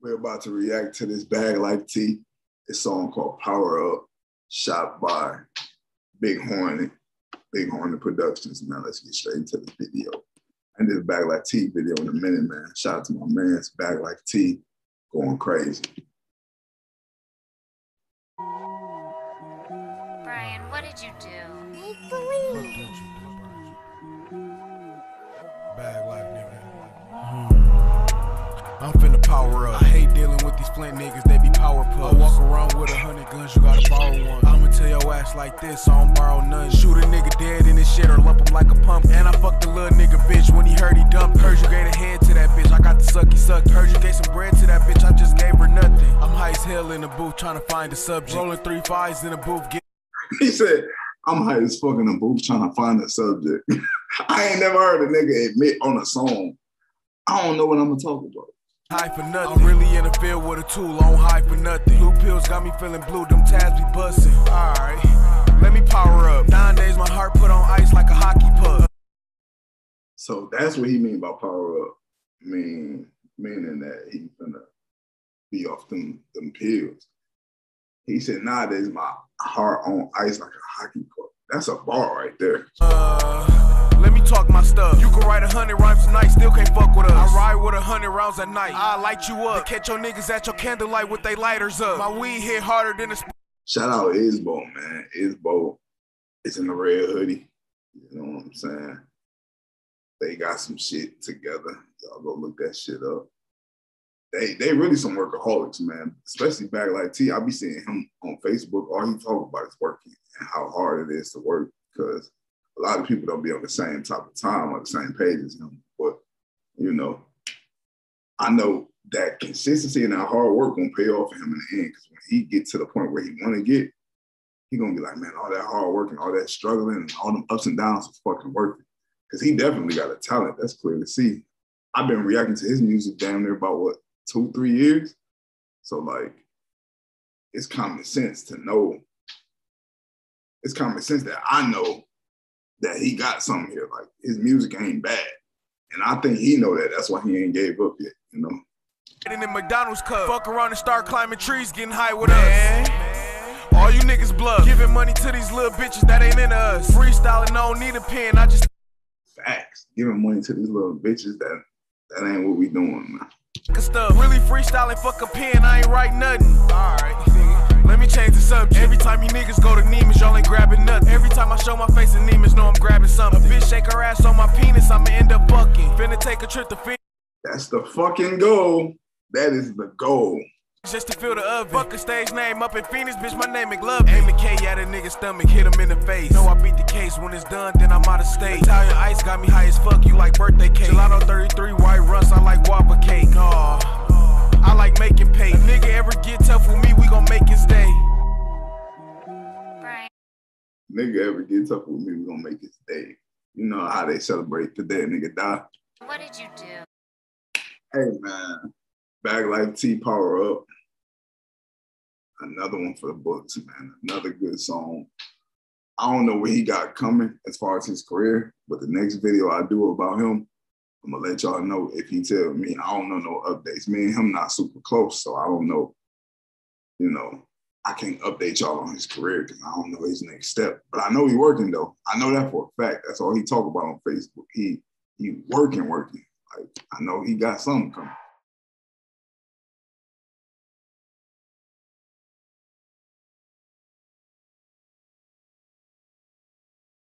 We're about to react to this Baglife Tee. This song called Power Up, shot by Bighornet, Big Hornet Productions. Man, let's get straight into the video. I did a Baglife Tee video in a minute, man. Shout out to my man's Baglife Tee going crazy. Brian, what did you do? Bag life, nigga. I'm finna power up. These flint niggas, they be power puffs. I walk around with a hundred guns, you gotta borrow one. I'ma tell your ass like this, I don't borrow none. Shoot a nigga dead in his shit or lump him like a pump. And I fucked the little nigga bitch when he heard he dumped. Heard you gave a head to that bitch, I got the sucky suck. Heard you gave some bread to that bitch, I just gave her nothing. I'm high as hell in the booth trying to find a subject. Rolling three fives in the booth, get He said, I'm high as fuck in the booth trying to find a subject. I ain't never heard a nigga admit on a song, I don't know what I'm gonna talk about. High for nothing. I'm really in the field with a tool, on high for nothing. Blue pills got me feeling blue, them tabs be busting. Alright, let me power up. Nine days, my heart put on ice like a hockey puck. So that's what he mean by power up. Mean meaning that he gonna be off them them pills. He said nowadays my heart on ice like a hockey puck. That's a bar right there. Uh, You can write a hundred rhymes tonight, still can't fuck with us. I ride with a hundred rounds at night. I light you up. Catch your niggas at your candlelight with they lighters up. My weed hit harder than a sp- Shout out Isbo, man. Isbo is in the red hoodie. You know what I'm saying? They got some shit together. Y'all go look that shit up. They they really some workaholics, man. Especially Baglife Tee. I be seeing him on Facebook. All he talk about is working and how hard it is to work. Because a lot of people don't be on the same type of time on the same page as him. But you know, I know that consistency and that hard work gonna pay off for him in the end. Because when he get to the point where he want to get, he gonna be like, man, all that hard work and all that struggling and all them ups and downs is fucking worth it. Because he definitely got a talent. That's clear to see. I've been reacting to his music damn near about what two, three years. So like, it's common sense to know. It's common sense that I know that he got something here. Like his music ain't bad, and I think he know that. That's why he ain't gave up yet. You know. Getting in McDonald's cup. Fuck around and start climbing trees, getting high with us. Man. All you niggas bluff. Giving money to these little bitches that ain't into us. Freestyling, don't need a pen. I just Facts. Giving money to these little bitches that that ain't what we doing, man. stuff. Really freestyling, fuck a pen. I ain't write nothing. Alright, let me change the subject. Every time you niggas go to Neiman's, y'all ain't grabbing nothing. Every time I show my face in Neiman's, know I'm grabbing something. A bitch shake her ass on my penis, I'ma end up fucking. Finna take a trip to Phoenix That's the fucking goal. That is the goal. just to feel the oven. Fuck a stage name up in Phoenix, bitch, my name McLovin. Aim the K at a nigga's stomach, hit him in the face. Know I beat the case, when it's done, then I'm out of state. Italian ice got me high as fuck, you like birthday cake. Gelato 33, white rust, I like guava cake. Nigga ever gets up with me, we gonna make his day. You know how they celebrate the day nigga die. what did you do? Hey man, Baglife Tee Power Up. Another one for the books, man. Another good song. I don't know what he got coming as far as his career, but the next video I do about him, I'm gonna let y'all know if he tell me. I don't know no updates. Me and him not super close, so I don't know. You know, I can't update y'all on his career because I don't know his next step. But I know he working though. I know that for a fact. That's all he talk about on Facebook. He he working, working. Like I know he got something coming.